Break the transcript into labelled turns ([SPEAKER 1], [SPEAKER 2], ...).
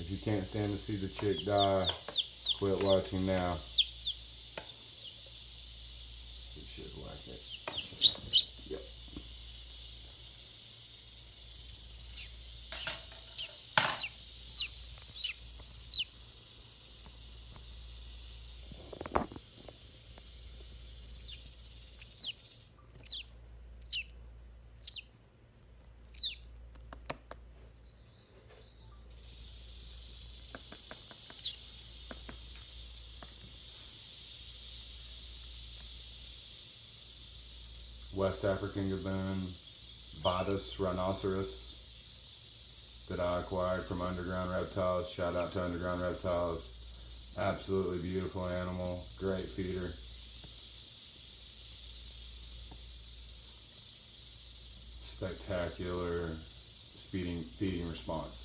[SPEAKER 1] If you can't stand to see the chick die, quit watching now. It should whack it. West African gaboon, Bitis rhinoceros that I acquired from Underground Reptiles. Shout out to Underground Reptiles. Absolutely beautiful animal, great feeder. Spectacular speeding feeding response.